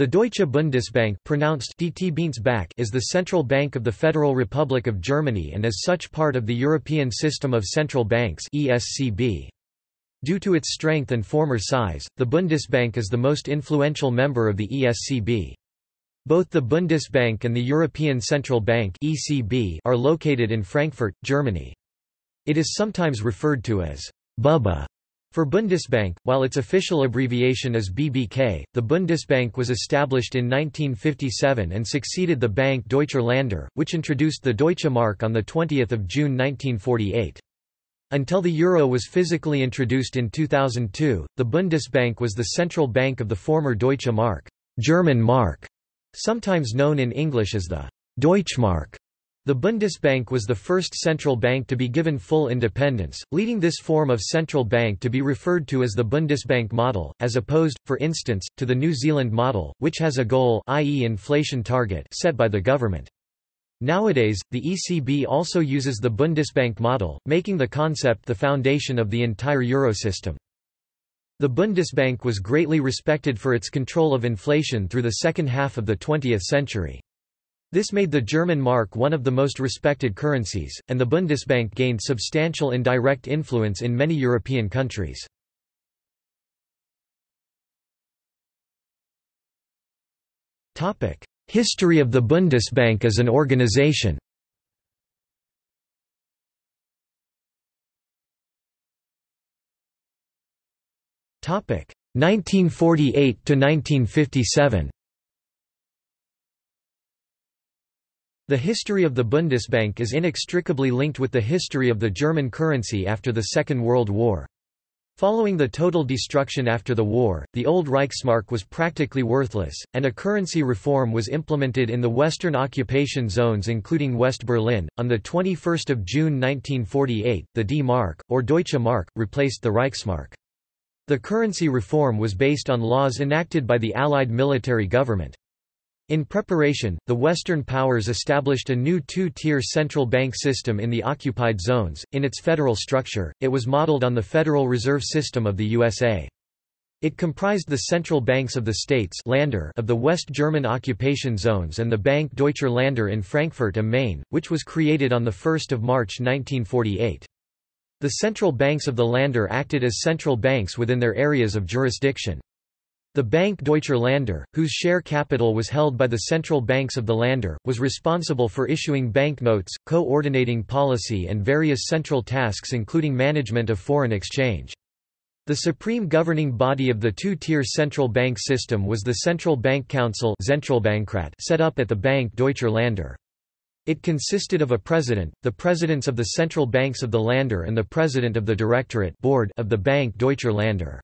The Deutsche Bundesbank pronounced is the central bank of the Federal Republic of Germany and as such part of the European System of Central Banks ESCB. Due to its strength and former size, the Bundesbank is the most influential member of the ESCB. Both the Bundesbank and the European Central Bank ECB are located in Frankfurt, Germany. It is sometimes referred to as BUBA for Bundesbank, while its official abbreviation is BBK, the Bundesbank was established in 1957 and succeeded the Bank Deutscher Länder, which introduced the Deutsche Mark on 20 June 1948. Until the euro was physically introduced in 2002, the Bundesbank was the central bank of the former Deutsche Mark, German Mark, sometimes known in English as the Deutschmark. The Bundesbank was the first central bank to be given full independence, leading this form of central bank to be referred to as the Bundesbank model, as opposed, for instance, to the New Zealand model, which has a goal i.e. inflation target set by the government. Nowadays, the ECB also uses the Bundesbank model, making the concept the foundation of the entire euro system. The Bundesbank was greatly respected for its control of inflation through the second half of the 20th century. This made the German mark one of the most respected currencies, and the Bundesbank gained substantial indirect influence in many European countries. History of the Bundesbank as an organization Topic 1948 to 1957. The history of the Bundesbank is inextricably linked with the history of the German currency after the Second World War. Following the total destruction after the war, the old Reichsmark was practically worthless, and a currency reform was implemented in the western occupation zones including West Berlin. On 21 June 1948, the D-Mark, or Deutsche Mark, replaced the Reichsmark. The currency reform was based on laws enacted by the Allied military government. In preparation, the Western powers established a new two-tier central bank system in the occupied zones. In its federal structure, it was modeled on the Federal Reserve System of the USA. It comprised the central banks of the states Länder of the West German occupation zones and the Bank Deutscher Länder in Frankfurt am Main, which was created on 1 March 1948. The central banks of the Länder acted as central banks within their areas of jurisdiction. The Bank Deutscher Länder, whose share capital was held by the central banks of the Länder, was responsible for issuing banknotes, coordinating policy and various central tasks including management of foreign exchange. The supreme governing body of the two-tier central bank system was the Central Bank Council set up at the Bank Deutscher Länder. It consisted of a president, the presidents of the central banks of the Länder and the president of the Directorate board of the Bank Deutscher Länder.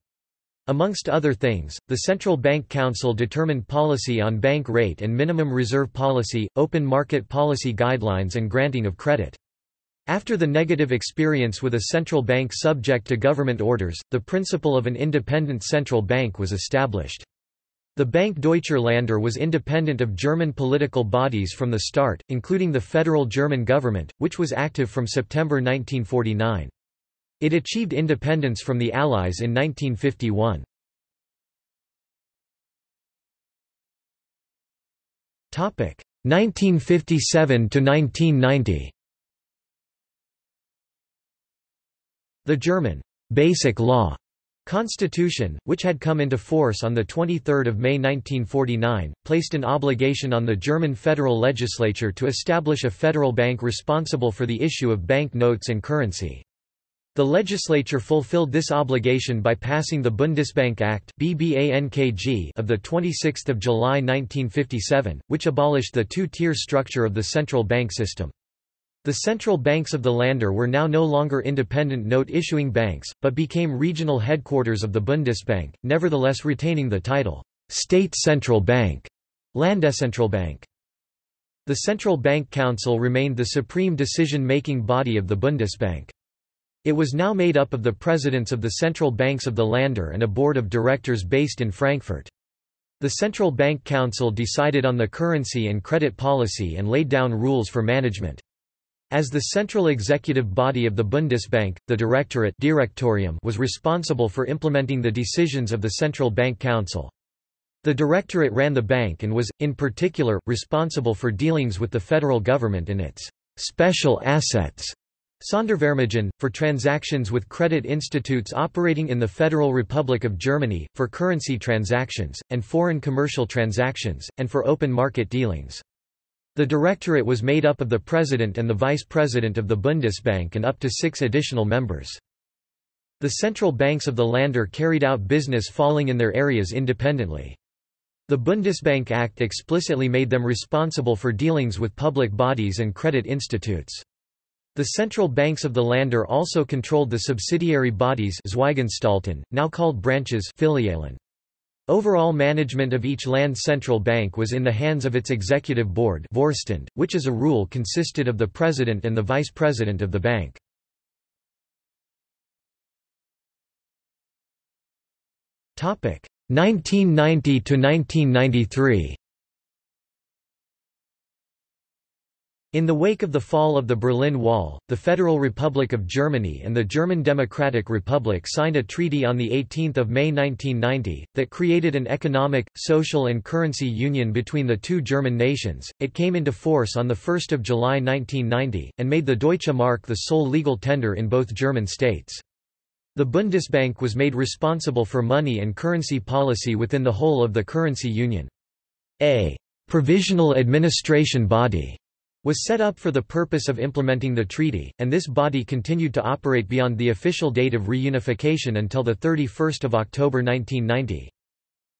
Amongst other things, the Central Bank Council determined policy on bank rate and minimum reserve policy, open market policy guidelines and granting of credit. After the negative experience with a central bank subject to government orders, the principle of an independent central bank was established. The Bank Deutscher Länder was independent of German political bodies from the start, including the federal German government, which was active from September 1949. It achieved independence from the Allies in 1951. Topic 1957 to 1990. The German Basic Law Constitution, which had come into force on 23 May 1949, placed an obligation on the German federal legislature to establish a federal bank responsible for the issue of bank notes and currency. The legislature fulfilled this obligation by passing the Bundesbank Act of 26 July 1957, which abolished the two-tier structure of the central bank system. The central banks of the Länder were now no longer independent note-issuing banks, but became regional headquarters of the Bundesbank, nevertheless retaining the title, State Central Bank, Landeszentralbank. The Central Bank Council remained the supreme decision-making body of the Bundesbank. It was now made up of the presidents of the central banks of the Länder and a board of directors based in Frankfurt. The Central Bank Council decided on the currency and credit policy and laid down rules for management. As the central executive body of the Bundesbank, the Directorate Directorium was responsible for implementing the decisions of the Central Bank Council. The Directorate ran the bank and was, in particular, responsible for dealings with the federal government and its special assets Sondervermögen, for transactions with credit institutes operating in the Federal Republic of Germany, for currency transactions, and foreign commercial transactions, and for open market dealings. The Directorate was made up of the President and the Vice President of the Bundesbank and up to six additional members. The central banks of the Länder carried out business falling in their areas independently. The Bundesbank Act explicitly made them responsible for dealings with public bodies and credit institutes. The central banks of the Länder also controlled the subsidiary bodies Zweiganstalten, now called branches Filialen. Overall management of each land central bank was in the hands of its executive board Vorstand, which as a rule consisted of the president and the vice president of the bank. Topic 1990 to 1993. In the wake of the fall of the Berlin Wall, the Federal Republic of Germany and the German Democratic Republic signed a treaty on 18 May 1990, that created an economic, social and currency union between the two German nations. It came into force on 1 July 1990, and made the Deutsche Mark the sole legal tender in both German states. The Bundesbank was made responsible for money and currency policy within the whole of the currency union. A provisional administration body was set up for the purpose of implementing the treaty, and this body continued to operate beyond the official date of reunification until 31 October 1990.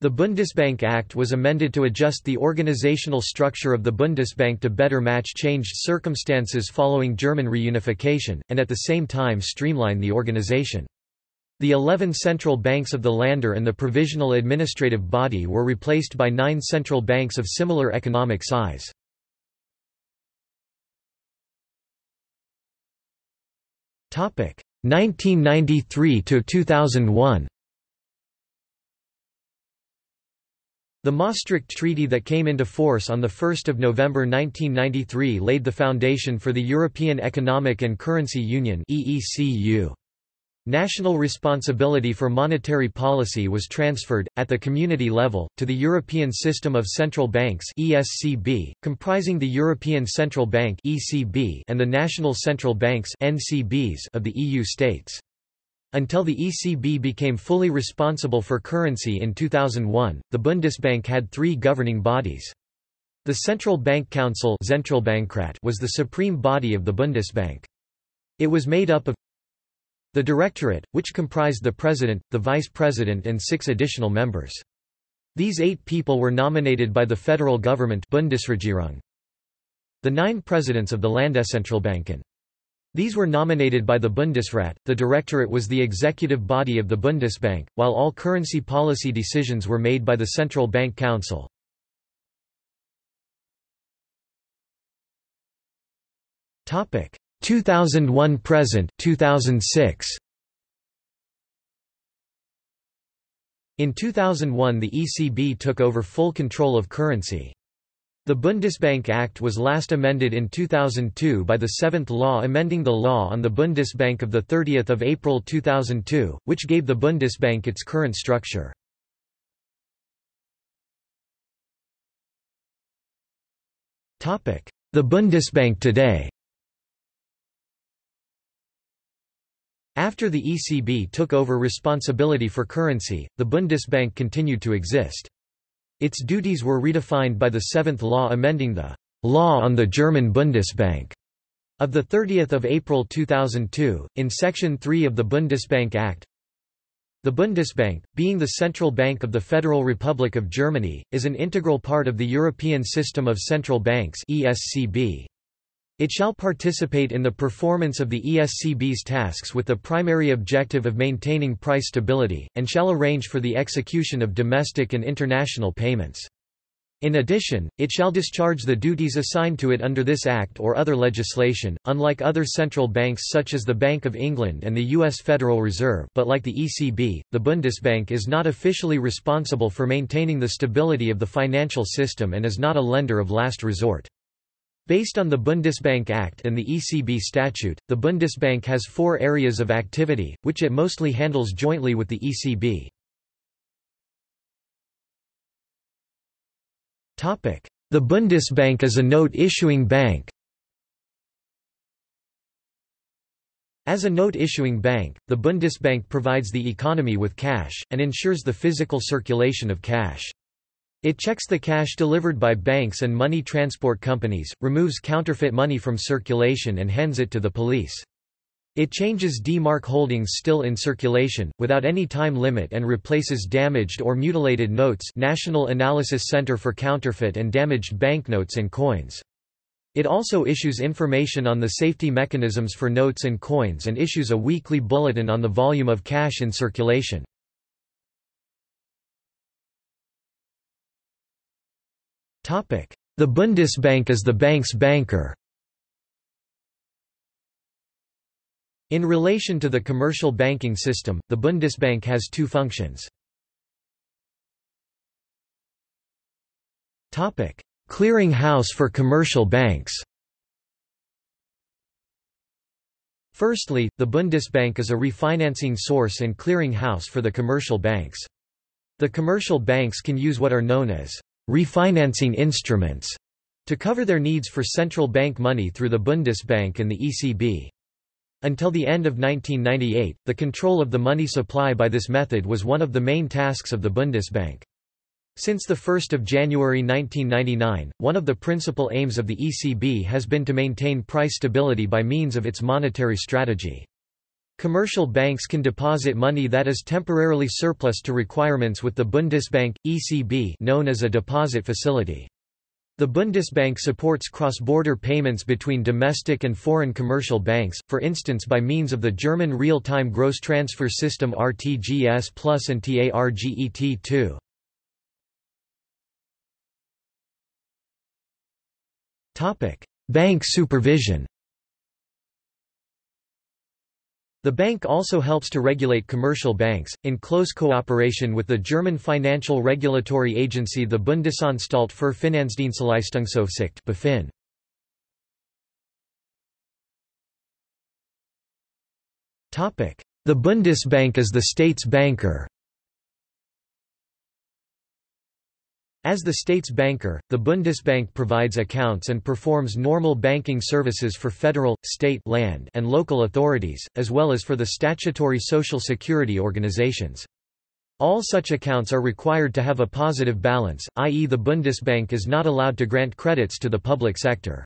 The Bundesbank Act was amended to adjust the organizational structure of the Bundesbank to better match changed circumstances following German reunification, and at the same time streamline the organization. The 11 central banks of the Länder and the Provisional Administrative Body were replaced by nine central banks of similar economic size. 1993 to 2001 The Maastricht Treaty that came into force on 1 November 1993 laid the foundation for the European Economic and Currency Union EECU. National responsibility for monetary policy was transferred, at the community level, to the European System of Central Banks ESCB, comprising the European Central Bank ECB and the National Central Banks NCBs of the EU states. Until the ECB became fully responsible for currency in 2001, the Bundesbank had three governing bodies. The Central Bank Council was the supreme body of the Bundesbank. It was made up of the Directorate, which comprised the President, the Vice President and six additional members. These eight people were nominated by the federal government Bundesregierung. The nine presidents of the Landeszentralbanken. These were nominated by the Bundesrat. The Directorate was the executive body of the Bundesbank, while all currency policy decisions were made by the Central Bank Council. Topic: 2001 present 2006 In 2001 the ECB took over full control of currency. The Bundesbank Act was last amended in 2002 by the seventh law amending the law on the Bundesbank of 30 April 2002, which gave the Bundesbank its current structure. The Bundesbank today After the ECB took over responsibility for currency, the Bundesbank continued to exist. Its duties were redefined by the Seventh Law amending the Law on the German Bundesbank of 30 April 2002, in Section 3 of the Bundesbank Act. The Bundesbank, being the central bank of the Federal Republic of Germany, is an integral part of the European System of Central Banks ESCB. It shall participate in the performance of the ESCB's tasks with the primary objective of maintaining price stability, and shall arrange for the execution of domestic and international payments. In addition, it shall discharge the duties assigned to it under this Act or other legislation, unlike other central banks such as the Bank of England and the U.S. Federal Reserve but like the ECB, the Bundesbank is not officially responsible for maintaining the stability of the financial system and is not a lender of last resort. Based on the Bundesbank Act and the ECB statute, the Bundesbank has four areas of activity, which it mostly handles jointly with the ECB. The Bundesbank is a note-issuing bank As a note-issuing bank, the Bundesbank provides the economy with cash, and ensures the physical circulation of cash. It checks the cash delivered by banks and money transport companies, removes counterfeit money from circulation and hands it to the police. It changes D-mark holdings still in circulation, without any time limit and replaces damaged or mutilated notes National Analysis Center for Counterfeit and Damaged Banknotes and Coins. It also issues information on the safety mechanisms for notes and coins and issues a weekly bulletin on the volume of cash in circulation. The Bundesbank is the bank's banker. In relation to the commercial banking system, the Bundesbank has two functions. Clearing house for commercial banks Firstly, the Bundesbank is a refinancing source and clearing house for the commercial banks. The commercial banks can use what are known as refinancing instruments to cover their needs for central bank money through the Bundesbank and the ECB. Until the end of 1998, the control of the money supply by this method was one of the main tasks of the Bundesbank. Since 1 January 1999, one of the principal aims of the ECB has been to maintain price stability by means of its monetary strategy. Commercial banks can deposit money that is temporarily surplus to requirements with the Bundesbank, ECB known as a deposit facility. The Bundesbank supports cross-border payments between domestic and foreign commercial banks, for instance by means of the German real-time gross transfer system RTGS Plus and TARGET2. Topic: Bank supervision. The bank also helps to regulate commercial banks, in close cooperation with the German financial regulatory agency the Bundesanstalt für Finanzdienstleistungsaufsicht BaFin. The Bundesbank is the state's banker As the state's banker, the Bundesbank provides accounts and performs normal banking services for federal, state land and local authorities, as well as for the statutory social security organizations. All such accounts are required to have a positive balance, i.e. the Bundesbank is not allowed to grant credits to the public sector.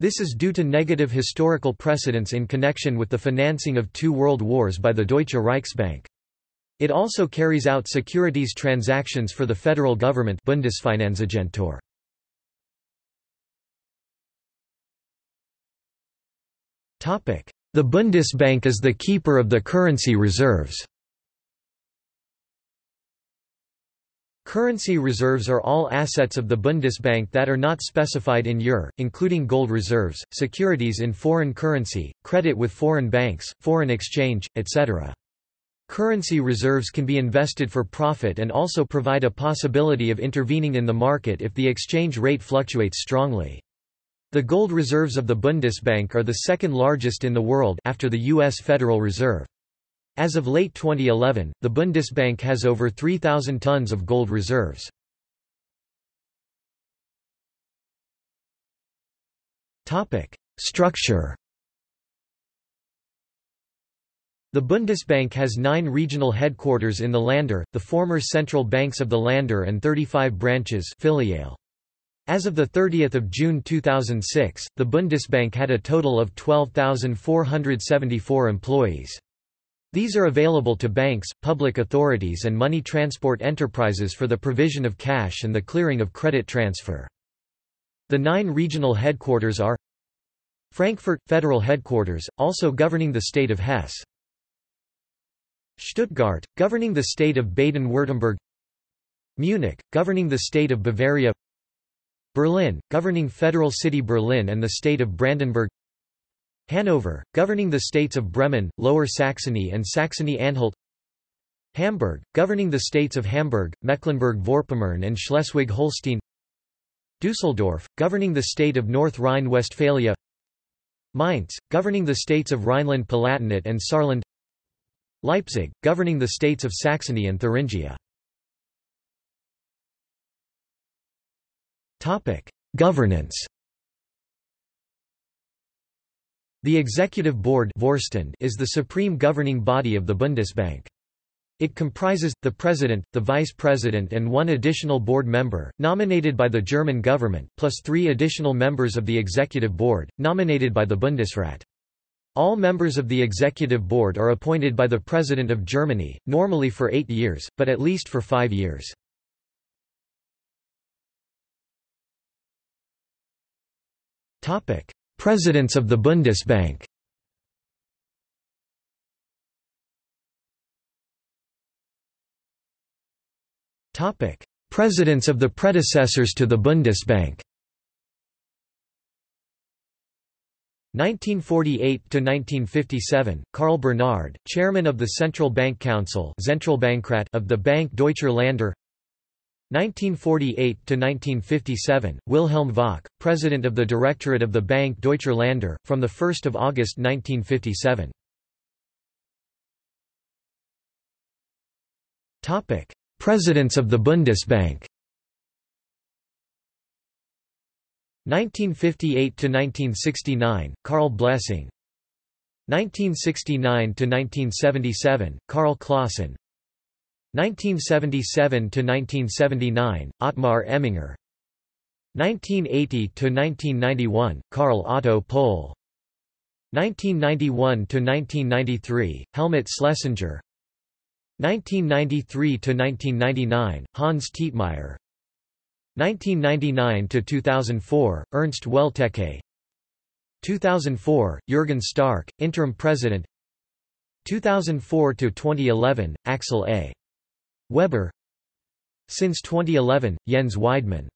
This is due to negative historical precedents in connection with the financing of two world wars by the Deutsche Reichsbank. It also carries out securities transactions for the federal government Bundesfinanzagentur. The Bundesbank is the keeper of the currency reserves. Currency reserves are all assets of the Bundesbank that are not specified in EUR, including gold reserves, securities in foreign currency, credit with foreign banks, foreign exchange, etc. Currency reserves can be invested for profit and also provide a possibility of intervening in the market if the exchange rate fluctuates strongly. The gold reserves of the Bundesbank are the second largest in the world after the U.S. Federal Reserve. As of late 2011, the Bundesbank has over 3,000 tons of gold reserves. Structure the Bundesbank has nine regional headquarters in the Länder, the former central banks of the Länder and 35 branches filiale. As of 30 June 2006, the Bundesbank had a total of 12,474 employees. These are available to banks, public authorities and money transport enterprises for the provision of cash and the clearing of credit transfer. The nine regional headquarters are Frankfurt – Federal Headquarters, also governing the state of Hesse Stuttgart, governing the state of Baden-Württemberg. Munich, governing the state of Bavaria. Berlin, governing federal city Berlin and the state of Brandenburg. Hanover, governing the states of Bremen, Lower Saxony and Saxony-Anhalt. Hamburg, governing the states of Hamburg, Mecklenburg-Vorpommern and Schleswig-Holstein. Düsseldorf, governing the state of North Rhine-Westphalia. Mainz, governing the states of Rhineland-Palatinate and Saarland Leipzig, governing the states of Saxony and Thuringia. Governance The Executive Board is the supreme governing body of the Bundesbank. It comprises, the president, the vice president and one additional board member, nominated by the German government, plus three additional members of the executive board, nominated by the Bundesrat. All members of the executive board are appointed by the President of Germany, normally for eight years, but at least for five years. Presidents of the Bundesbank Presidents of the predecessors to the Bundesbank 1948–1957, Karl Bernard, chairman of the Central Bank Council of the Bank Deutscher Länder 1948–1957, Wilhelm Wach, president of the Directorate of the Bank Deutscher Länder, from 1 August 1957. Presidents of the Bundesbank 1958–1969, Karl Blessing. 1969–1977, Karl Klasen 1977–1979, Ottmar Emminger 1980–1991, Karl Otto Pöhl. 1991–1993, Helmut Schlesinger. 1993–1999, Hans Tietmeyer 1999–2004, Ernst Welteke 2004, Jürgen Stark, interim president. 2004–2011, Axel A. Weber. Since 2011, Jens Weidmann.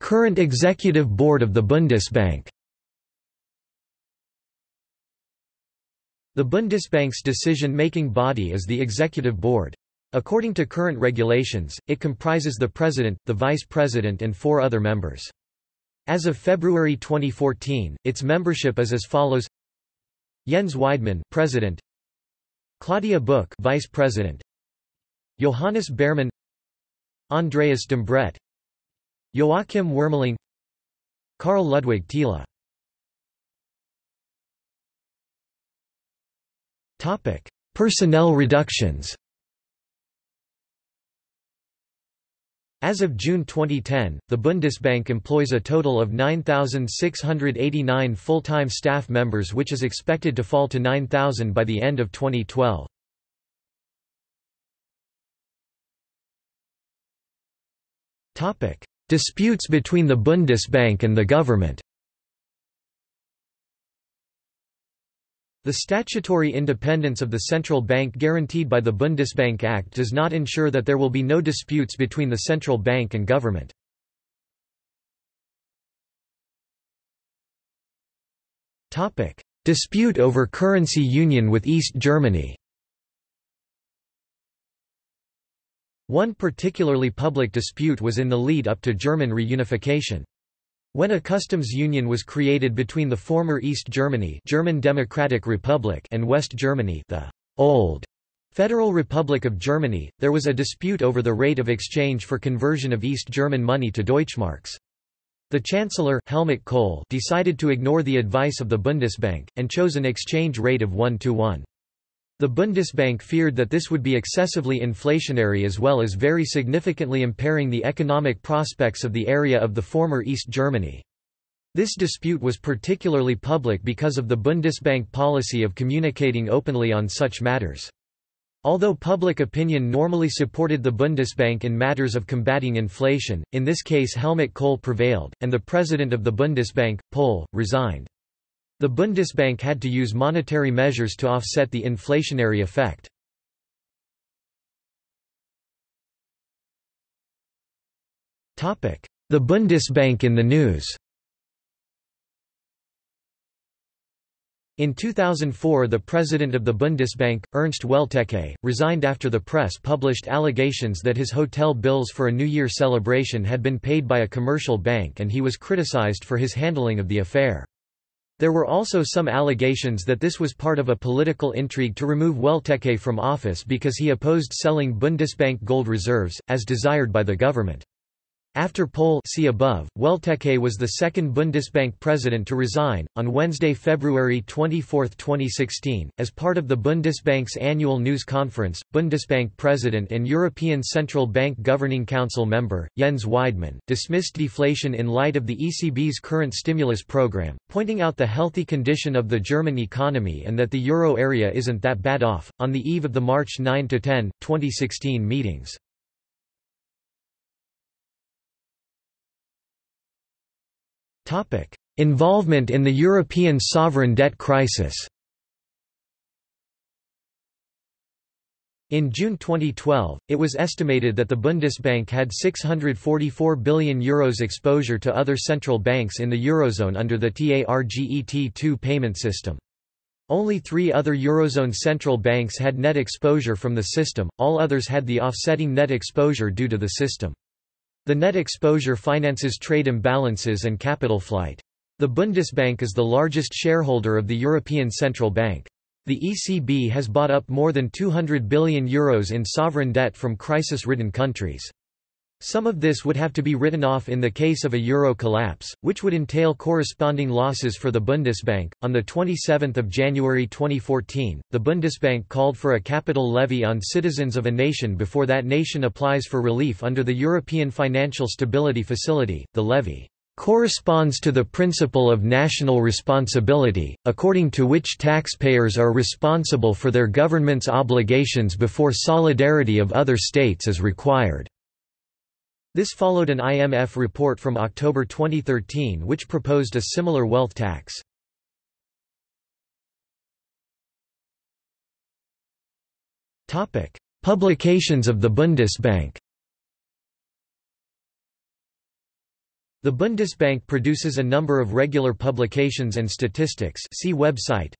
Current executive board of the Bundesbank The Bundesbank's decision-making body is the executive board. According to current regulations, it comprises the president, the vice president and four other members. As of February 2014, its membership is as follows. Jens Weidmann president. Claudia Buch vice president. Johannes Beermann Andreas Dombret Joachim Wuermeling Karl Ludwig Thiele Topic: Personnel reductions. As of June 2010, the Bundesbank employs a total of 9,689 full-time staff members which is expected to fall to 9,000 by the end of 2012. Disputes between the Bundesbank and the government The statutory independence of the central bank guaranteed by the Bundesbank Act does not ensure that there will be no disputes between the central bank and government. Dispute over currency union with East Germany One particularly public dispute was in the lead up to German reunification. When a customs union was created between the former East Germany German Democratic Republic and West Germany the old Federal Republic of Germany, there was a dispute over the rate of exchange for conversion of East German money to Deutschmarks. The Chancellor Helmut Kohl decided to ignore the advice of the Bundesbank, and chose an exchange rate of 1 to 1. The Bundesbank feared that this would be excessively inflationary as well as very significantly impairing the economic prospects of the area of the former East Germany. This dispute was particularly public because of the Bundesbank policy of communicating openly on such matters. Although public opinion normally supported the Bundesbank in matters of combating inflation, in this case Helmut Kohl prevailed, and the president of the Bundesbank, Pöhl, resigned. The Bundesbank had to use monetary measures to offset the inflationary effect. The Bundesbank in the news In 2004 the president of the Bundesbank, Ernst Welteke, resigned after the press published allegations that his hotel bills for a New Year celebration had been paid by a commercial bank and he was criticized for his handling of the affair. There were also some allegations that this was part of a political intrigue to remove Welteke from office because he opposed selling Bundesbank gold reserves, as desired by the government. After Pöhl see above, Welteke was the second Bundesbank president to resign. On Wednesday, February 24, 2016, as part of the Bundesbank's annual news conference, Bundesbank president and European Central Bank Governing Council member, Jens Weidmann, dismissed deflation in light of the ECB's current stimulus program, pointing out the healthy condition of the German economy and that the euro area isn't that bad off, on the eve of the March 9–10, 2016 meetings. Involvement in the European sovereign debt crisis In June 2012, it was estimated that the Bundesbank had €644 billion Euros exposure to other central banks in the Eurozone under the TARGET2 payment system. Only three other Eurozone central banks had net exposure from the system, all others had the offsetting net exposure due to the system. The net exposure finances trade imbalances and capital flight. The Bundesbank is the largest shareholder of the European Central Bank. The ECB has bought up more than €200 billion Euros in sovereign debt from crisis-ridden countries. Some of this would have to be written off in the case of a euro collapse, which would entail corresponding losses for the Bundesbank. On the 27th of January 2014, the Bundesbank called for a capital levy on citizens of a nation before that nation applies for relief under the European Financial Stability Facility. The levy corresponds to the principle of national responsibility, according to which taxpayers are responsible for their government's obligations before solidarity of other states is required. This followed an IMF report from October 2013 which proposed a similar wealth tax. Publications of the Bundesbank The Bundesbank produces a number of regular publications and statistics. See website.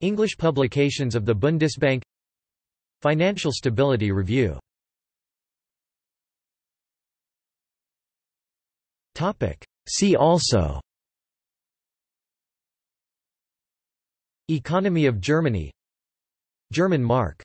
English publications of the Bundesbank. Financial Stability Review Topic. See also. Economy of Germany. German mark